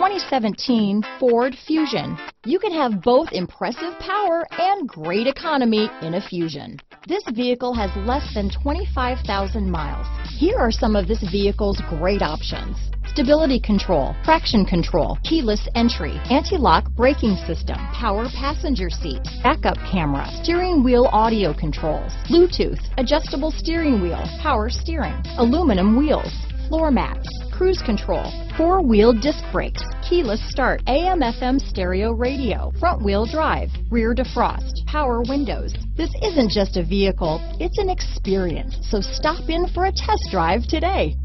2017 Ford Fusion. You can have both impressive power and great economy in a Fusion. This vehicle has less than 25,000 miles. Here are some of this vehicle's great options. Stability control, traction control, keyless entry, anti-lock braking system, power passenger seat, backup camera, steering wheel audio controls, Bluetooth, adjustable steering wheel, power steering, aluminum wheels, floor mats, cruise control, four-wheel disc brakes, keyless start, AM FM stereo radio, front wheel drive, rear defrost, power windows. This isn't just a vehicle, it's an experience. So stop in for a test drive today.